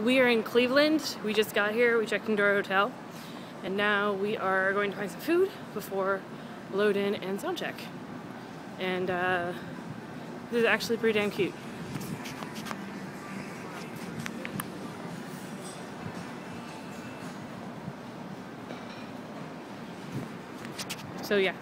We are in Cleveland. We just got here. We checked into our hotel. And now we are going to find some food before load in and sound check. And uh, this is actually pretty damn cute. So yeah,